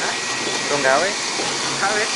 ấy. Con gáo ấy. khá hết